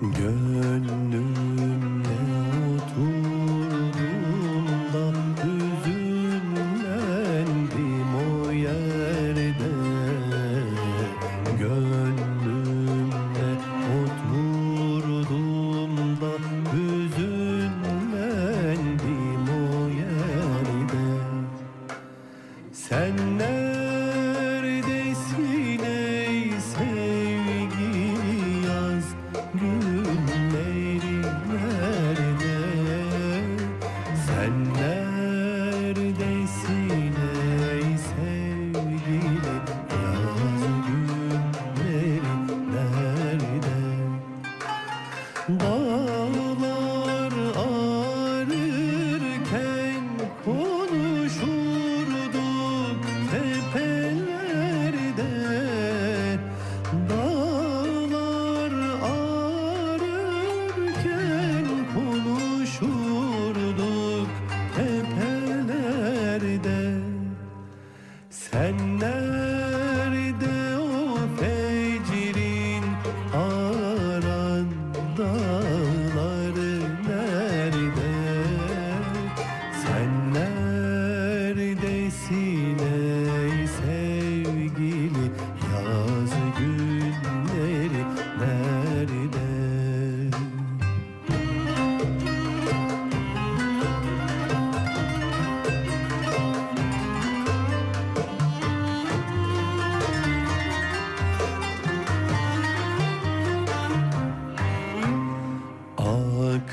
Gönlüm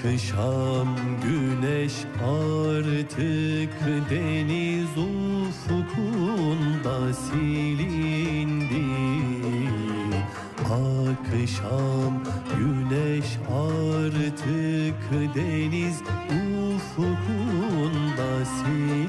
Kışam güneş artık deniz ufukunda silindi. Akşam güneş artık deniz ufukunda silindi.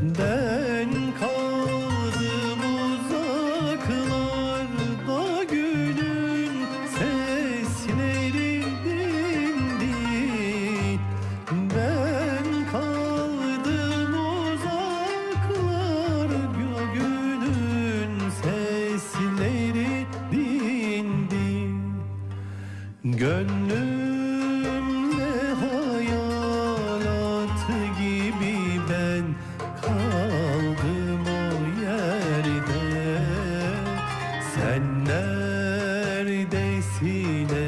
Ben kaldım uzaklarda gülün sesleri dindi Ben kaldım uzaklarda gülün sesleri dindi Gönlüm sine.